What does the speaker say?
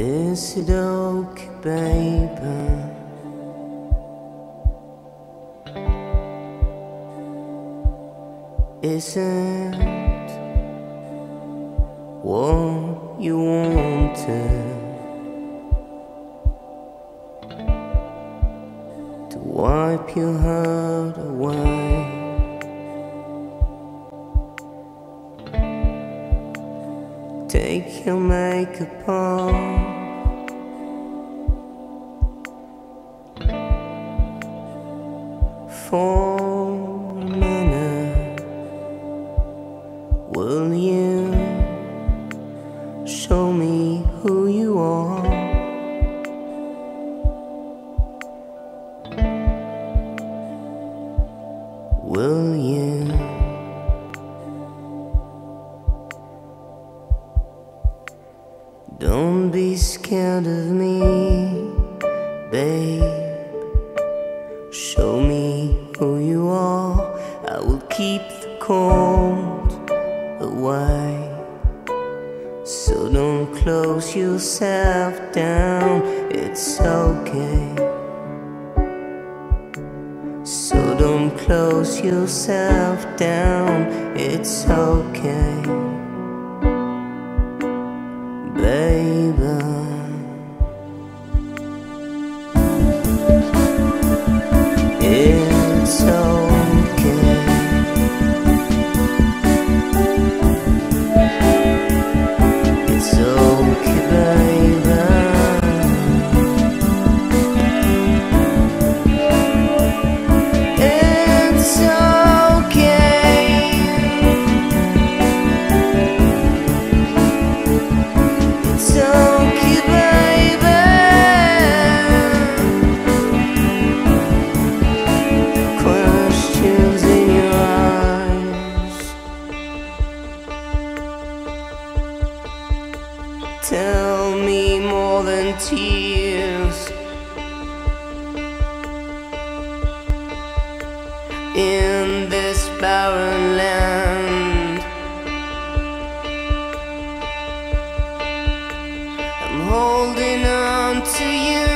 Is it okay, baby? Isn't what you wanted to wipe your heart away? Take your makeup off. For a minute, will you show me who you are? Will you? Don't be scared of me, babe. Keep the cold away. So don't close yourself down. It's okay. So don't close yourself down. It's okay. Baby. It's okay. Tell me more than tears. In this barren land, I'm holding on to you.